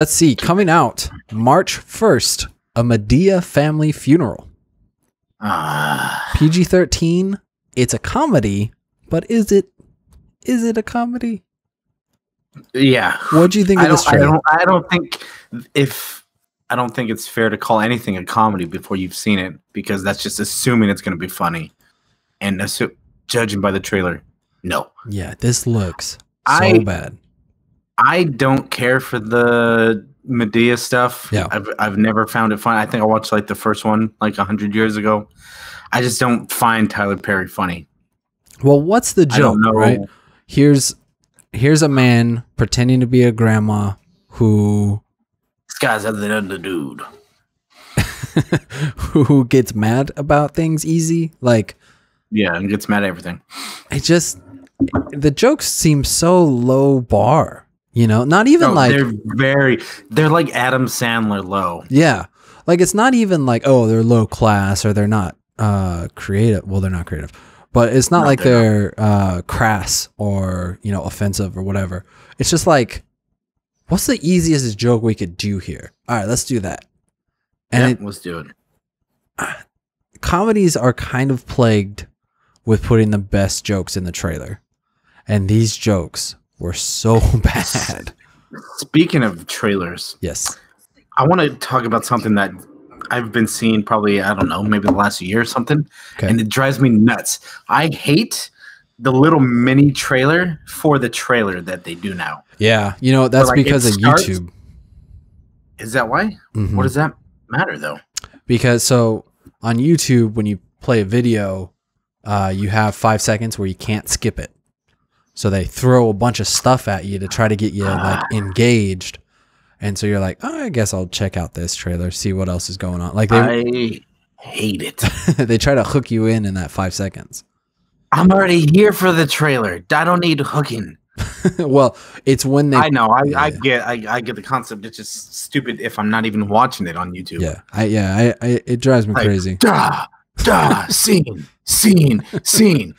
Let's see. Coming out March 1st, a Madea family funeral. Ah, PG 13. It's a comedy, but is it is it a comedy? yeah. What do you think I of this don't, I trailer? don't. I don't think if I don't think it's fair to call anything a comedy before you've seen it because that's just assuming it's going to be funny, and assu- judging by the trailer, no. Yeah, this looks so I- bad. I don't care for the Madea stuff. Yeah. I've I've never found it fun. I think I watched like the first one like a hundred years ago. I just don't find Tyler Perry funny. Well, what's the joke, right? Here's here's a man pretending to be a grandma who This guy's other than the dude. who gets mad about things easy. Like Yeah, and gets mad at everything. it just the jokes seem so low bar. You know, not even No, like they're very they're like Adam Sandler low. yeah, like it's not even like oh they're low class or they're not uh creative. Well, they're not creative, but it's not No, like they're they're uh crass or you know offensive or whatever. It's just like what's the easiest joke we could do here? All right, let's do that. And And it, let's do it. comedies are kind of plagued with putting the best jokes in the trailer. And these jokes were so bad. Speaking of trailers, Yes. I want to talk about something that I've been seeing probably I don't know maybe the last year or something, Okay. and it drives me nuts. I hate the little mini trailer for the trailer that they do now. Yeah. You know, that's like, because of starts- YouTube. Is that why? Mhm. What does that matter though? Because so on YouTube, when you play a video, uh, you have five seconds where you can't skip it. So they throw a bunch of stuff at you to try to get you like engaged. And so you're like, oh, I guess I'll check out this trailer, see what else is going on. Like they I hate it. they try to hook you in in that five seconds. I'm already here for the trailer. I don't need hooking. well, it's when they I know. I, Yeah, I get. I, I get the concept. It's just stupid if I'm not even watching it on YouTube. Yeah, I yeah, I, I it drives me Like, crazy. Duh, duh, scene, scene, scene.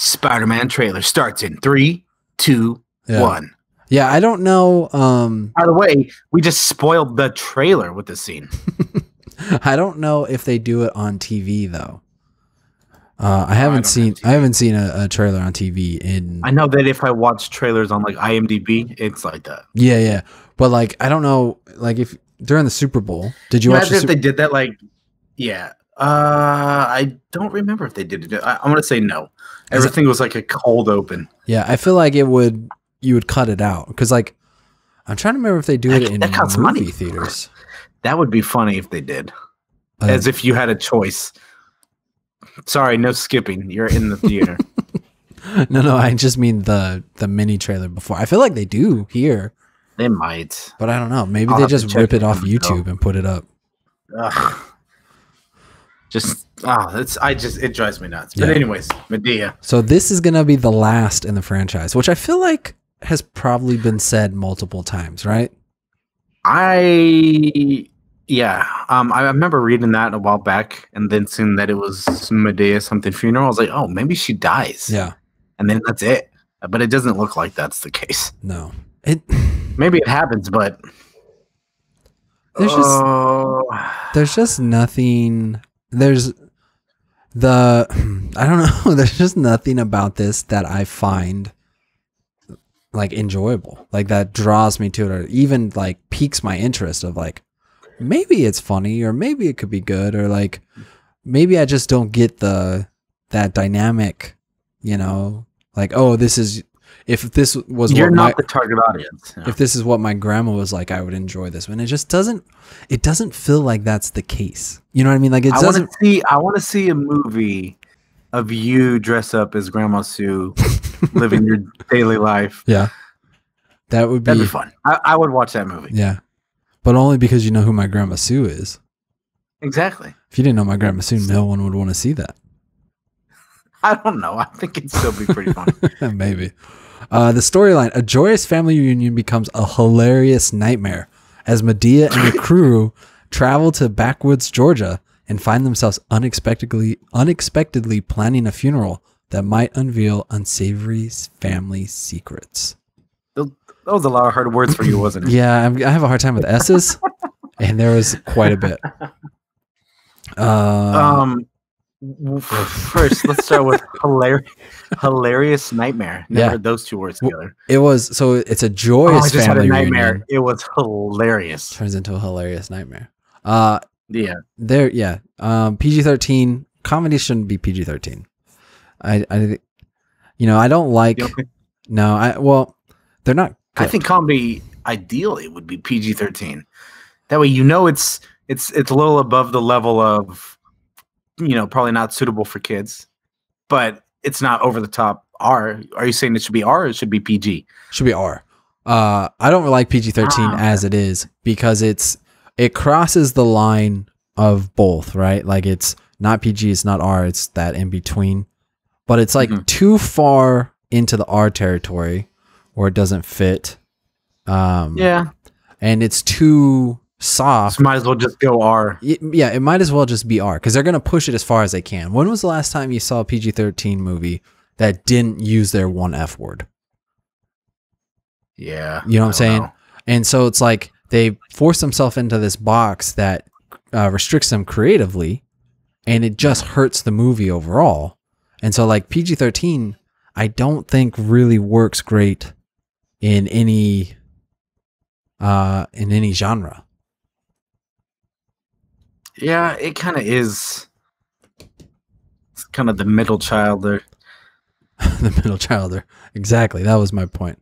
Spider-Man trailer starts in three, two, one. Yeah. Yeah, I don't know. Um, By the way, we just spoiled the trailer with this scene. I don't know if they do it on TV though. Uh, I haven't don't seen have I haven't seen a, a trailer on TV in I know that if I watch trailers on like IMDb, it's like that. yeah yeah, but like I don't know like if during the Super Bowl did you watch Imagine the if Super- they did that. Like, yeah. Uh, I don't remember if they did it. I, I'm gonna say no. Everything was like a cold open. yeah I feel like it would you would cut it out because like I'm trying to remember if they do That- it in that costs movie money. theaters. That would be funny if they did. Uh, As if you had a choice. Sorry, no skipping. You're in the theater. no no I just mean the the mini trailer before. I feel like they do here. they might. But I don't know. Maybe I'll they just rip it off though. YouTube and put it up. Ugh. Just ah, it's I just it drives me nuts. But Yeah. anyways, Madea. So this is gonna be the last in the franchise, which I feel like has probably been said multiple times, right? I yeah. Um I remember reading that a while back and then seeing that it was Madea something funeral. I was like, oh maybe she dies. Yeah. And then that's it. But it doesn't look like that's the case. No. It Maybe it happens, but There's just- Oh, there's just nothing there's the I don't know, there's just nothing about this that I find like enjoyable. Like that draws me to it or even like piques my interest of like maybe it's funny or maybe it could be good or like maybe I just don't get the that dynamic, you know, like oh this is if this was you're what not my, the target audience. if this is what my grandma was like, I would enjoy this. one. it just doesn't. It doesn't feel like that's the case. You know what I mean? Like it I want doesn't. to see. I want to see a movie of you dress up as Grandma Sue, living your daily life. Yeah, that would be, That'd be fun. I, I would watch that movie. Yeah, but only because you know who my grandma Sue is. Exactly. If you didn't know my grandma Sue, no one would want to see that. I don't know. I think it'd still be pretty fun. Maybe. Uh, the storyline: A joyous family reunion becomes a hilarious nightmare as Madea and the crew travel to backwoods Georgia and find themselves unexpectedly unexpectedly planning a funeral that might unveil unsavory family secrets. that was a lot of hard words for you, wasn't it? Yeah, I'm, I have a hard time with S's, and there was quite a bit. Uh, Um, first, let's start with hilarious, hilarious nightmare. Never Yeah. heard those two words together. it was so it's a Oh, joyous I just had a family nightmare. reunion It was hilarious. turns into a hilarious nightmare. Uh, Yeah, there, yeah. Um, PG thirteen comedy shouldn't be PG thirteen. I, I, you know, I don't like. You No, I well, they're not. I think comedy ideally would be PG thirteen. That way, you know it's it's it's a little above the level of, you know, probably not suitable for kids, but it's not over the top R. Are you saying it should be R or it should be PG? should be R. Uh, I don't like PG thirteen Ah, as it is because it's it crosses the line of both, right? Like it's not PG, it's not R, it's that in between. But it's like Mhm. too far into the R territory, or it doesn't fit. Um, Yeah, and it's too soft. so might as well just go R. Yeah, it might as well just be R because they're gonna push it as far as they can. When was the last time you saw a PG thirteen movie that didn't use their one F word? Yeah, You know what I'm saying? know. And so it's like they force themselves into this box that uh, restricts them creatively, and it just hurts the movie overall. And so, like PG 13, I don't think really works great in any uh in any genre. Yeah, it kind of is. It's kind of the middle child there. the middle childer. Exactly. That was my point.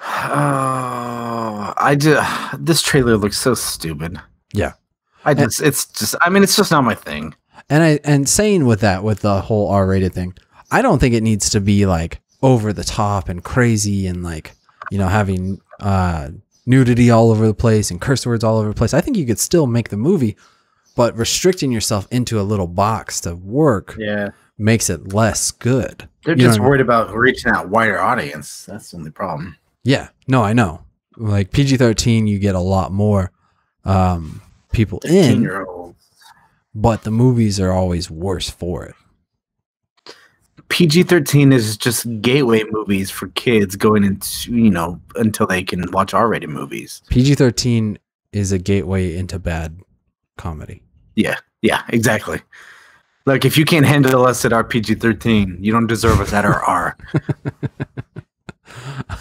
Oh, I just this trailer looks so stupid. Yeah. I just it's just I mean it's just not my thing. And I and saying with that with the whole R-rated thing, I don't think it needs to be like over the top and crazy and like you know having uh nudity all over the place and curse words all over the place. I think you could still make the movie, but restricting yourself into a little box to work Yeah. makes it less good. They're You just what I mean? worried about reaching that wider audience. That's the only problem. Yeah, no, I know. Like PG-13 you get a lot more um people in, but the movies are always worse for it. PG thirteen is just gateway movies for kids going into you know until they can watch R rated movies. PG 13 is a gateway into bad comedy. Yeah, yeah, exactly. Like if you can't handle us at our PG thirteen, you don't deserve us at our R.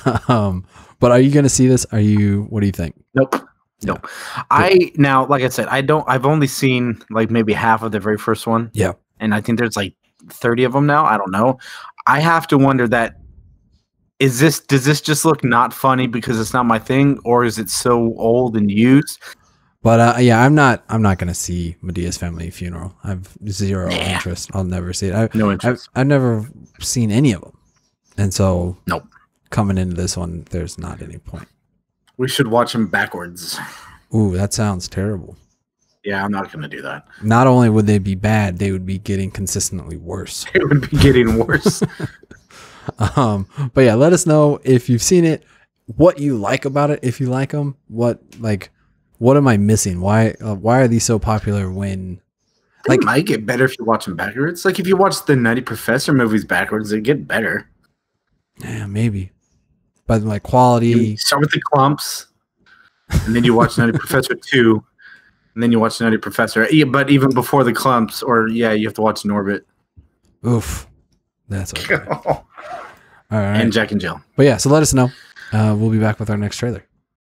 um, but are you going to see this? Are you, what do you think? Nope. Nope. I now, like I said, I don't. I've only seen like maybe half of the very first one. Yeah. and I think there's like 30 of them now. I don't know. I have to wonder that is this does this just look not funny because it's not my thing, or is it so old and used? But uh, yeah, I'm not, I'm not going to see Madea's family funeral. I've zero Nah. interest. I'll never see it. I, No I've, interest. I've never seen any of them. And so Nope. coming into this one, there's not any point. We should watch them backwards. Ooh, that sounds terrible. Yeah, I'm not gonna do that. Not only would they be bad, they would be getting consistently worse. It would be getting worse. Um, but yeah, let us know if you've seen it, what you like about it, if you like them, what like, what am I missing? Why, uh, why are these so popular? When they Like- might get better if you watch them backwards. Like if you watch the Nutty Professor movies backwards, they get better. yeah, maybe, but like You quality, start with the Klumps, and then you watch Nutty Professor two, and then you watch Nutty Professor. But even before the Klumps, or yeah, you have to watch Norbit oof, that's okay. All right, and Jack and Jill. but yeah, so let us know. Uh, we'll be back with our next trailer.